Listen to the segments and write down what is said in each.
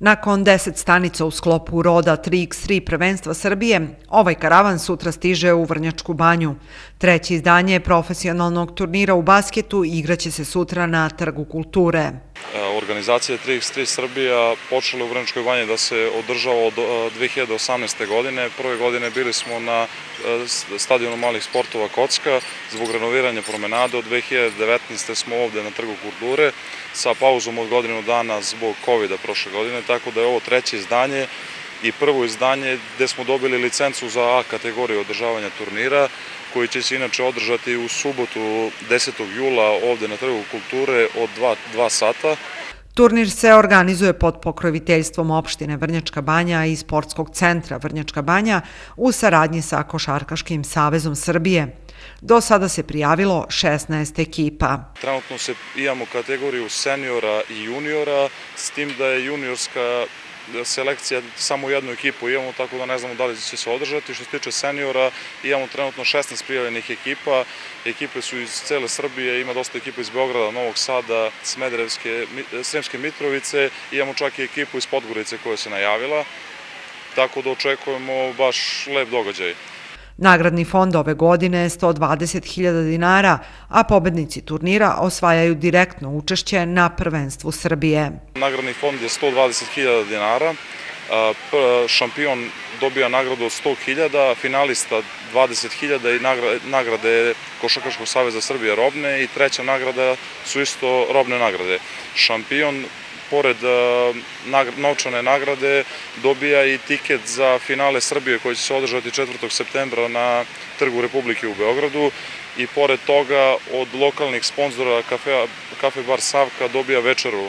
Nakon 10 stanica u sklopu roda 3x3 prvenstva Srbije, ovaj karavan sutra stiže u Vrnjačku banju. Treće izdanje profesionalnog turnira u basketu igraće se sutra na Trgu kulture. E, organizacija 3x3 Srbija počela u Vrnjačkoj banji da se održava od 2018. E, godine. Prve godine bili smo na e, stadionu malih sportova Kocka zbog renoviranja promenade. Od 2019. smo ovde na Trgu kulture sa pauzom od godinu dana zbog COVID-a prošle godine tako da je ovo treće izdanje i prvo izdanje gde smo dobili licencu za A kategoriju održavanja turnira, koji će se inače održati u subotu 10. jula ovde na Trgu kulture od 2, 2 sata. Turnir se organizuje pod pokroviteljstvom opštine Vrnjačka banja i sportskog centra Vrnjačka banja u saradnji sa Košarkaškim savezom Srbije. Do sada se prijavilo 16 ekipa. Trenutno se imamo kategoriju seniora i juniora, s tim da je juniorska selekcija samo jednu ekipu imamo, tako da ne znamo da li će se održati. Što se tiče seniora, imamo trenutno 16 prijavljenih ekipa. Ekipe su iz cele Srbije, ima dosta ekipa iz Beograda, Novog Sada, Smederevske, Sremske Mitrovice. Imamo čak i ekipu iz Podgorice koja se najavila. Tako da očekujemo baš lep događaj. Nagradni fond ove godine je 120.000 dinara, a pobednici turnira osvajaju direktno učešće na prvenstvu Srbije. Nagradni fond je 120.000 dinara, šampion dobija nagradu od 100.000, finalista 20.000 i nagrade Košakaškog saveza Srbije robne i treća nagrada su isto robne nagrade. Šampion pored e, novčane nagrade dobija i tiket za finale Srbije koji će se održati 4. septembra na Trgu Republike u Beogradu i pored toga od lokalnih sponzora kafe, kafe Bar Savka dobija večeru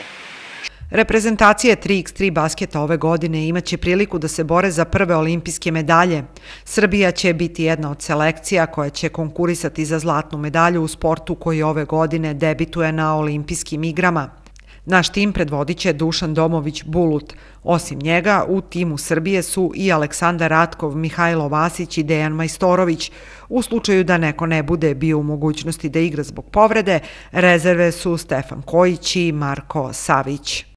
Reprezentacije 3x3 basketa ove godine imaće priliku da se bore za prve olimpijske medalje. Srbija će biti jedna od selekcija koja će konkurisati za zlatnu medalju u sportu koji ove godine debituje na olimpijskim igrama. Naš tim predvodit će Dušan Domović Bulut. Osim njega, u timu Srbije su i Aleksandar Ratkov, Mihajlo Vasić i Dejan Majstorović. U slučaju da neko ne bude bio u mogućnosti da igra zbog povrede, rezerve su Stefan Kojić i Marko Savić.